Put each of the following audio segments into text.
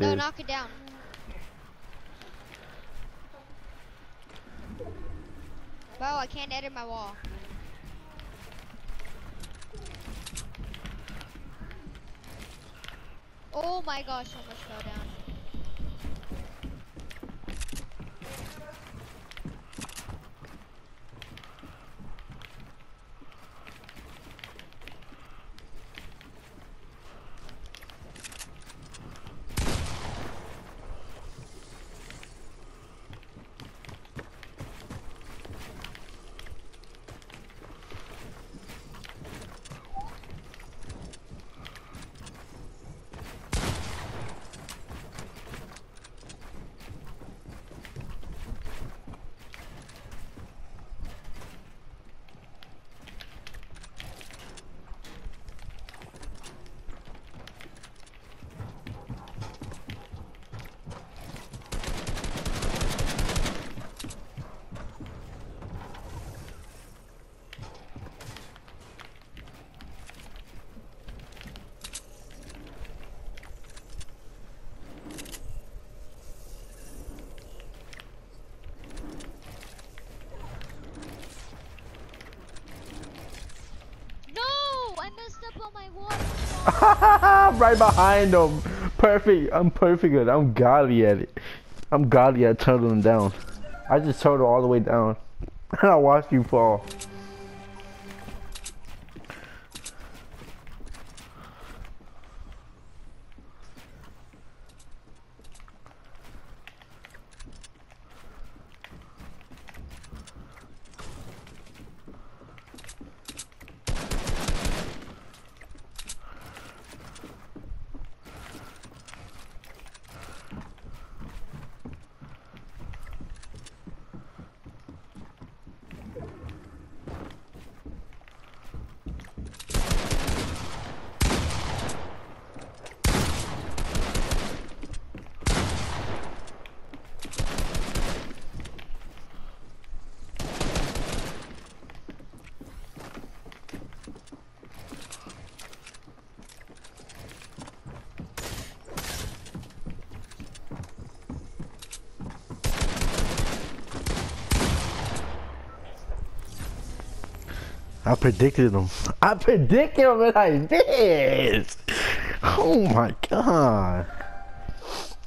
No, knock it down. Bro, I can't edit my wall. Oh my gosh, so much fell down. No! I messed up on my wall. right behind him. Perfect. I'm perfect at it. I'm godly at it. I'm godly at turtling down. I just turtle all the way down. And I watched you fall. I predicted him. I predicted him and I did. Oh my god.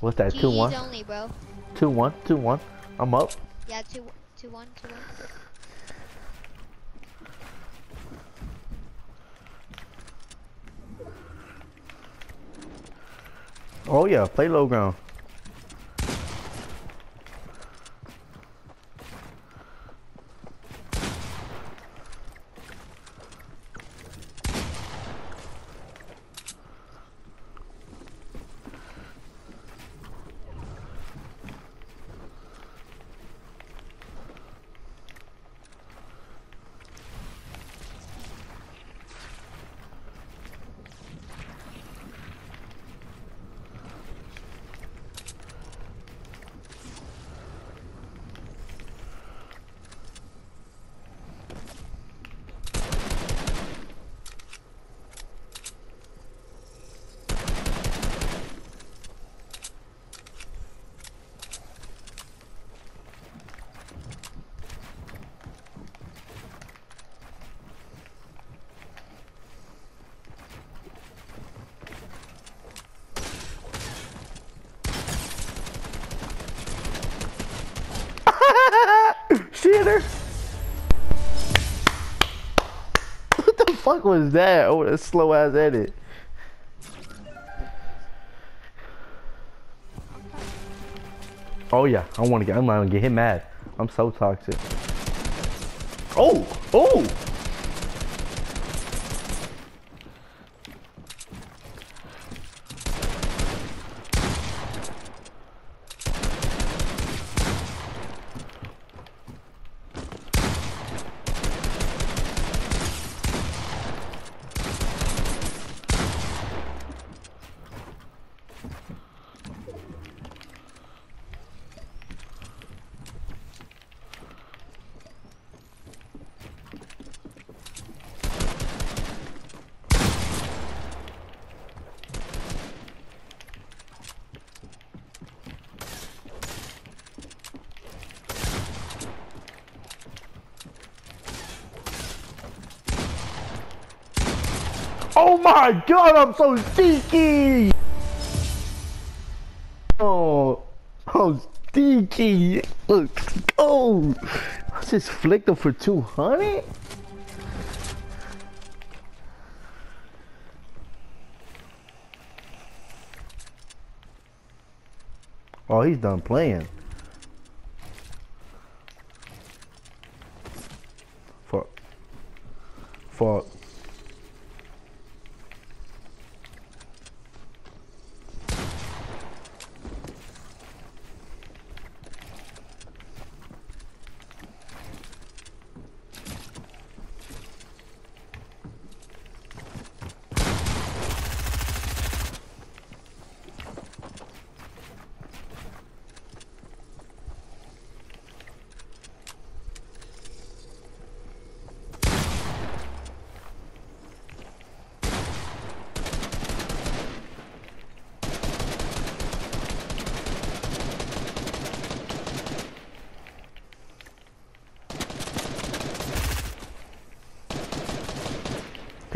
What's that? two one. only, bro. Two one. Two one. I'm up. Yeah, two, two, one, two, one. Oh yeah. Play low ground. Shitter. What the fuck was that? Oh, that slow ass edit. Oh yeah, I want to get. I'm gonna get him mad. I'm so toxic. Oh, oh. Oh my god, I'm so stinky! Oh, oh, stinky. Look, oh, I just flicked him for 200? Oh, he's done playing. Fuck. Fuck.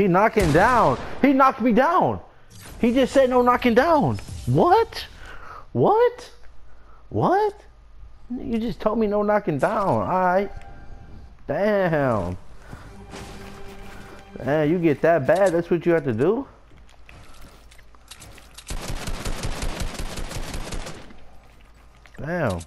He knocking down. He knocked me down. He just said no knocking down. What? What? What? You just told me no knocking down. Alright. Damn. Damn, you get that bad, that's what you have to do? Damn.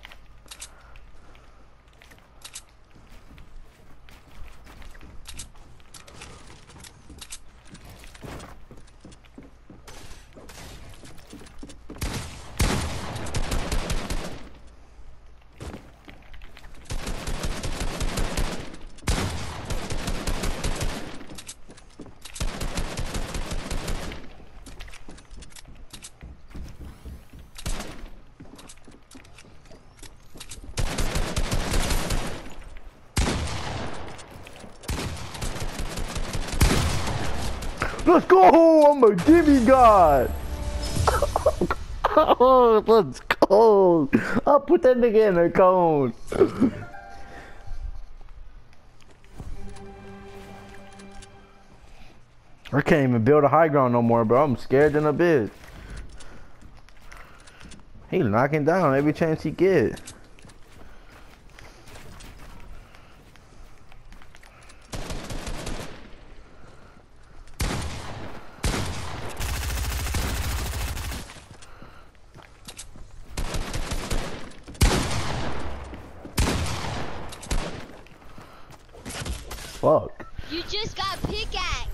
Let's go! I'm a demigod! oh, let's go! I'll put that nigga in a cone. I can't even build a high ground no more, bro. I'm scared than a bit. He knocking down every chance he get. Fuck. You just got pickaxe.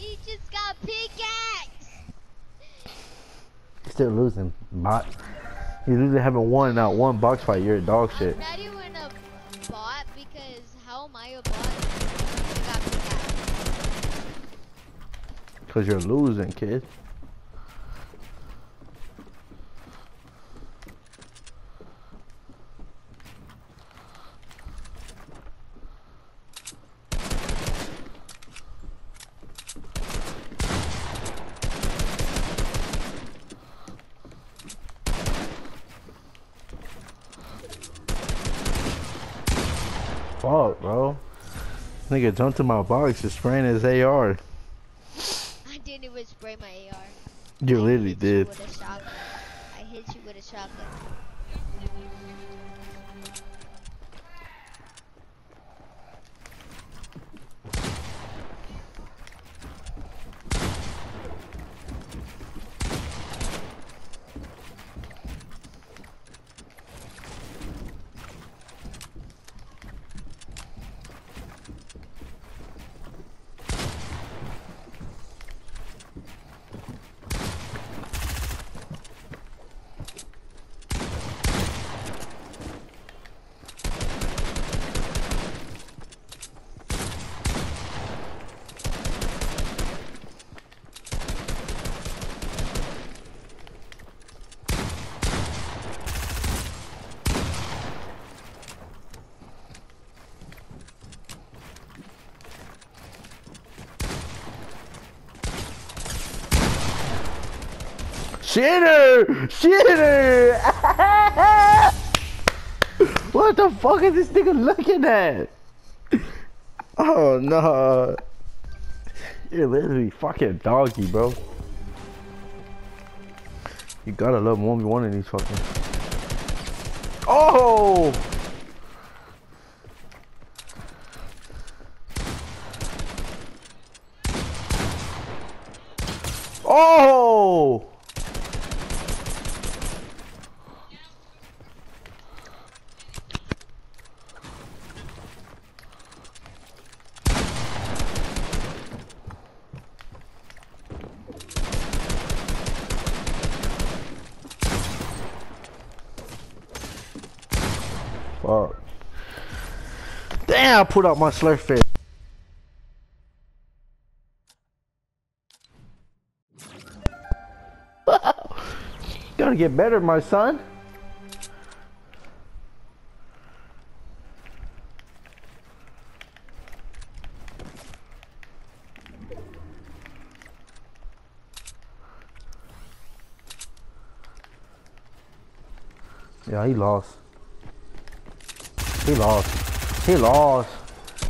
You just got pickaxe. Still losing, bot. You literally haven't won not one box fight. You're a dog shit. I'm not even a bot because how am I a bot? I got pickaxe. Cause you're losing, kid. Fuck, bro. Nigga jumped in my box just spraying his AR. I didn't even spray my AR. You I literally did. With a shotgun. I hit you with a shotgun. Shitter! Shitter! what the fuck is this nigga looking at? Oh no. You're literally fucking doggy, bro. You gotta love 1v1 in these fucking. Oh! Oh! Fuck. Damn, I put out my slurp face. Gotta get better, my son. Yeah, he lost. He lost. He lost.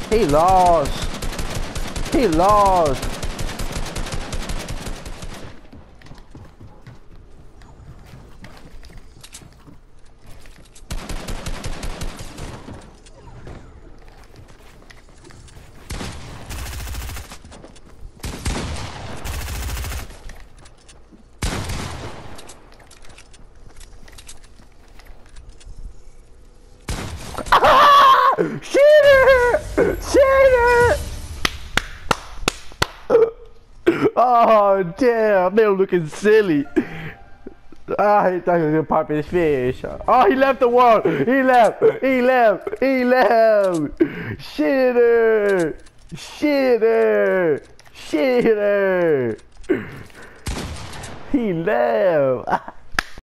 He lost. He lost. Oh damn, they're looking silly. Ah, he thought he was gonna pop his fish. Oh, he left the world. He left. He left. He left. Shitter. Shitter. Shitter. He left.